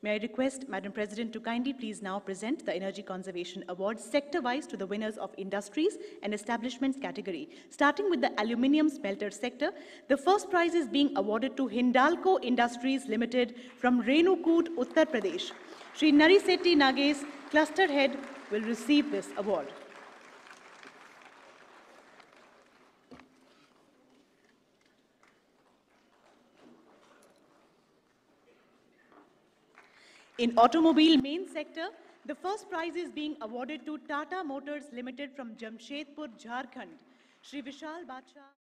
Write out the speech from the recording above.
May I request Madam President to kindly please now present the Energy Conservation Award sector-wise to the winners of Industries and Establishments category. Starting with the aluminium smelter sector, the first prize is being awarded to Hindalco Industries Limited from Renukoot, Uttar Pradesh. Sri Narisetti Nages, cluster head, will receive this award. In automobile main sector, the first prize is being awarded to Tata Motors Limited from Jamshedpur, Jharkhand. Shri Vishal Badshah.